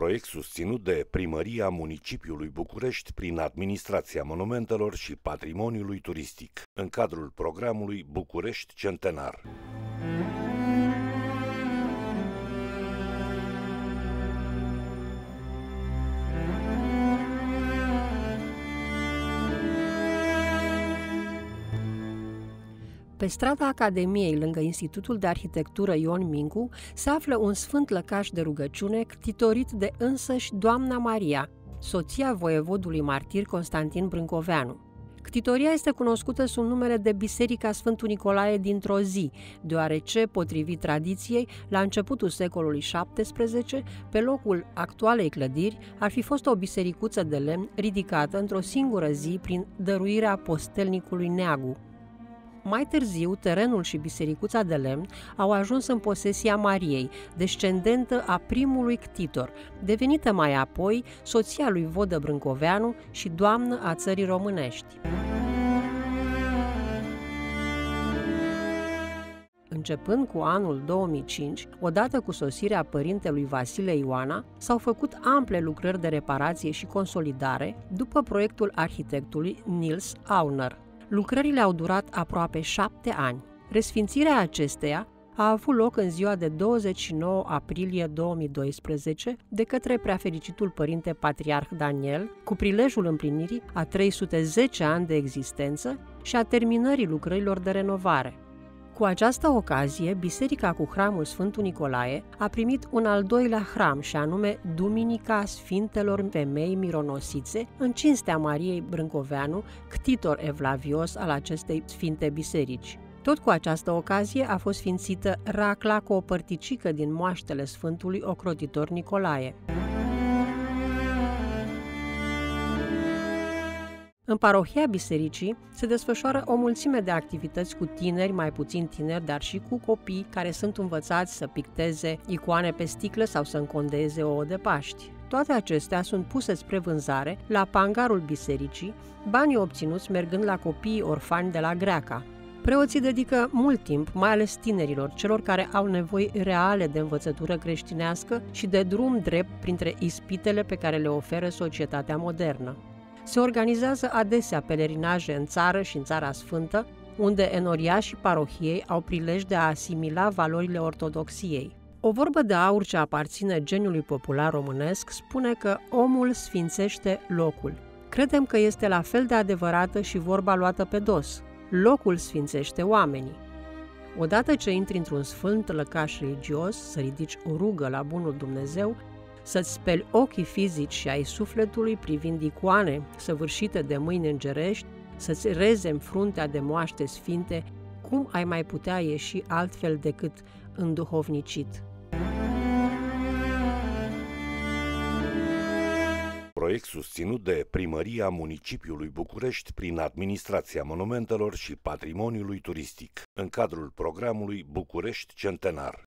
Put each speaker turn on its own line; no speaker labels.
Proiect susținut de Primăria Municipiului București prin Administrația Monumentelor și Patrimoniului Turistic, în cadrul programului București Centenar.
Pe strada Academiei, lângă Institutul de Arhitectură Ion Mincu, se află un sfânt lăcaș de rugăciune ctitorit de însăși Doamna Maria, soția voievodului martir Constantin Brâncoveanu. Ctitoria este cunoscută sub numele de Biserica Sfântul Nicolae dintr-o zi, deoarece, potrivit tradiției, la începutul secolului XVII, pe locul actualei clădiri, ar fi fost o bisericuță de lemn ridicată într-o singură zi prin dăruirea postelnicului Neagu, mai târziu, terenul și bisericuța de lemn au ajuns în posesia Mariei, descendentă a primului ctitor, devenită mai apoi soția lui Vodă Brâncoveanu și doamnă a țării românești. Începând cu anul 2005, odată cu sosirea părintelui Vasile Ioana, s-au făcut ample lucrări de reparație și consolidare după proiectul arhitectului Nils Auner. Lucrările au durat aproape șapte ani. Resfințirea acesteia a avut loc în ziua de 29 aprilie 2012 de către preafericitul părinte Patriarh Daniel, cu prilejul împlinirii a 310 ani de existență și a terminării lucrărilor de renovare. Cu această ocazie, biserica cu hramul Sfântul Nicolae a primit un al doilea hram, și anume Duminica Sfintelor Femei Mironosițe, în cinstea Mariei Brâncoveanu, ctitor evlavios al acestei sfinte biserici. Tot cu această ocazie a fost sfințită racla cu o părticică din moaștele Sfântului Ocrotitor Nicolae. În parohia bisericii se desfășoară o mulțime de activități cu tineri, mai puțin tineri, dar și cu copii care sunt învățați să picteze icoane pe sticlă sau să încondeze ouă de Paști. Toate acestea sunt puse spre vânzare la pangarul bisericii, banii obținuți mergând la copiii orfani de la Greaca. Preoții dedică mult timp, mai ales tinerilor, celor care au nevoi reale de învățătură creștinească și de drum drept printre ispitele pe care le oferă societatea modernă. Se organizează adesea pelerinaje în țară și în Țara Sfântă, unde enoriașii parohiei au prilej de a asimila valorile ortodoxiei. O vorbă de aur ce aparține geniului popular românesc spune că omul sfințește locul. Credem că este la fel de adevărată și vorba luată pe dos. Locul sfințește oamenii. Odată ce intri într-un sfânt lăcaș religios, să ridici o rugă la bunul Dumnezeu, să-ți speli ochii fizici și ai sufletului privind icoane săvârșite de mâini îngerești, să-ți reze în fruntea de moaște sfinte, cum ai mai putea ieși altfel decât înduhovnicit?
Proiect susținut de Primăria Municipiului București prin Administrația Monumentelor și Patrimoniului Turistic, în cadrul programului București Centenar.